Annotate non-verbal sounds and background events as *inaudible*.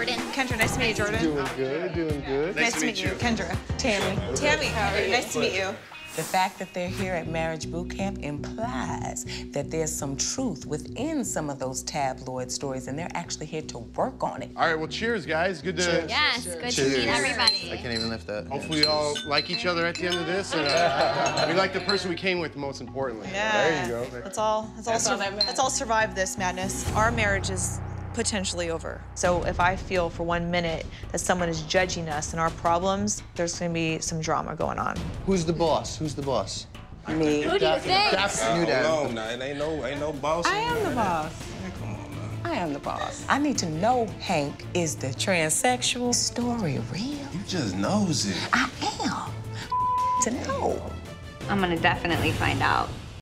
Hey, Jordan. Doing good, doing good. Nice, to meet you. Kendra. Tami. Tami, nice to meet you. The fact that they're here at Marriage Boot Camp implies that there's some truth within some of those tabloid stories, and they're actually here to work on it. All right, well, cheers, guys. Good to. Yes, good to meet everybody. I can't even lift that. Hopefully, we all like each other at the end of this, and uh, we like the person we came with, most importantly. Yeah. There you go. Let's all, let's all, That's all sur- that matters. let's all survive this madness. Our marriage is potentially over. So if I feel for one minute that someone is judging us and our problems, there's gonna be some drama going on. Who's the boss? Who's the boss? Me. Who do you think? Daphne knew that. Hold on, now. It ain't no, ain't no boss. I am the boss. Come on now. I am the boss. I need to know, Hank, is the transsexual story real? You just knows it. I am. *laughs* To know. I'm gonna definitely find out.